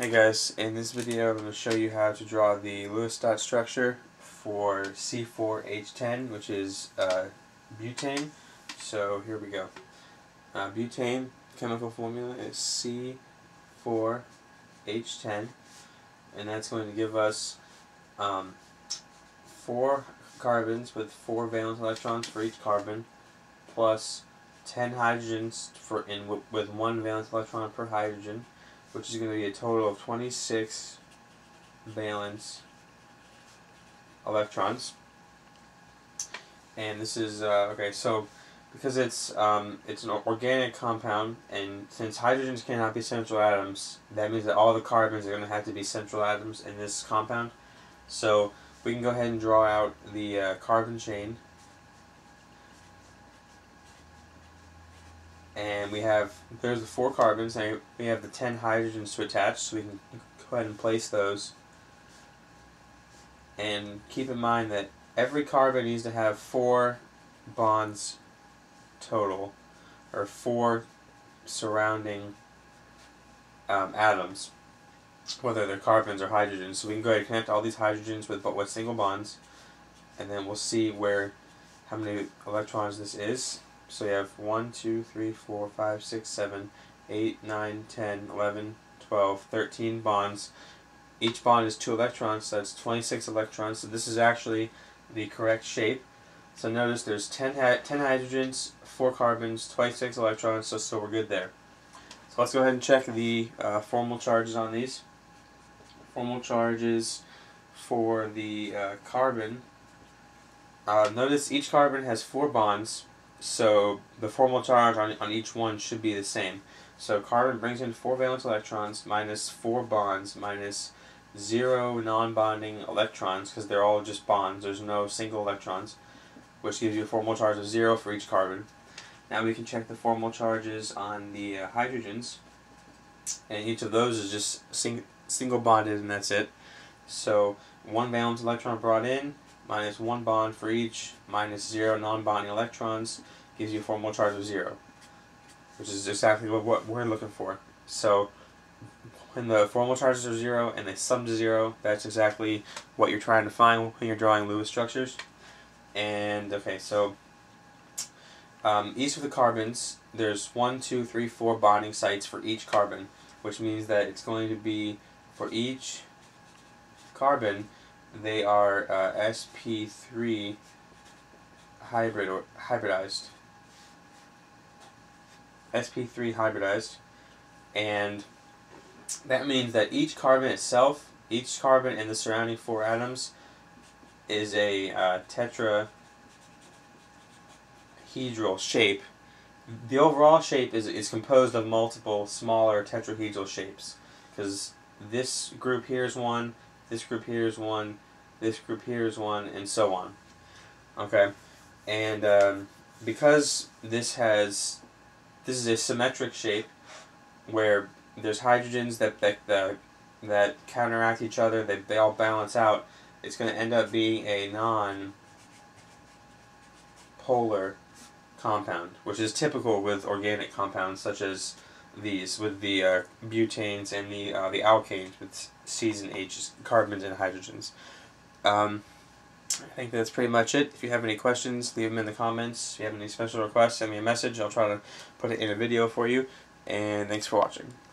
Hey guys, in this video I'm going to show you how to draw the Lewis dot structure for C4H10 which is uh, butane. So here we go. Uh, butane chemical formula is C4H10 and that's going to give us um, four carbons with four valence electrons for each carbon plus 10 hydrogens for in with one valence electron per hydrogen which is going to be a total of 26 valence electrons. And this is, uh, okay, so because it's um, it's an organic compound, and since hydrogens cannot be central atoms, that means that all the carbons are going to have to be central atoms in this compound. So we can go ahead and draw out the uh, carbon chain. And we have there's the four carbons and we have the 10 hydrogens to attach so we can go ahead and place those. And keep in mind that every carbon needs to have four bonds total or four surrounding um, atoms whether they're carbons or hydrogens. So we can go ahead and connect all these hydrogens with but with single bonds and then we'll see where how many electrons this is so you have 1, 2, 3, 4, 5, 6, 7, 8, 9, 10, 11, 12, 13 bonds. Each bond is 2 electrons, so that's 26 electrons. So this is actually the correct shape. So notice there's 10, 10 hydrogens, 4 carbons, 26 electrons, so, so we're good there. So let's go ahead and check the uh, formal charges on these. Formal charges for the uh, carbon. Uh, notice each carbon has 4 bonds, so the formal charge on, on each one should be the same. So carbon brings in 4 valence electrons minus 4 bonds minus 0 non-bonding electrons because they're all just bonds. There's no single electrons, which gives you a formal charge of 0 for each carbon. Now we can check the formal charges on the uh, hydrogens. And each of those is just sing single bonded and that's it. So one valence electron brought in, minus one bond for each, minus zero non-bonding electrons, gives you a formal charge of zero, which is exactly what we're looking for. So when the formal charges are zero and they sum to zero, that's exactly what you're trying to find when you're drawing Lewis structures. And okay, so um, each of the carbons, there's one, two, three, four bonding sites for each carbon, which means that it's going to be for each carbon, they are uh, sp3 hybrid or hybridized. sp3 hybridized, and that means that each carbon itself, each carbon and the surrounding four atoms, is a uh, tetrahedral shape. The overall shape is, is composed of multiple smaller tetrahedral shapes because this group here is one, this group here is one, this group here is one, and so on. Okay, and um, because this has, this is a symmetric shape where there's hydrogens that, that, that, that counteract each other, they, they all balance out, it's going to end up being a non-polar compound, which is typical with organic compounds such as these with the uh, butanes and the uh, the alkanes with C's and H's, carbons and hydrogens. Um, I think that's pretty much it. If you have any questions, leave them in the comments. If you have any special requests, send me a message. I'll try to put it in a video for you. And thanks for watching.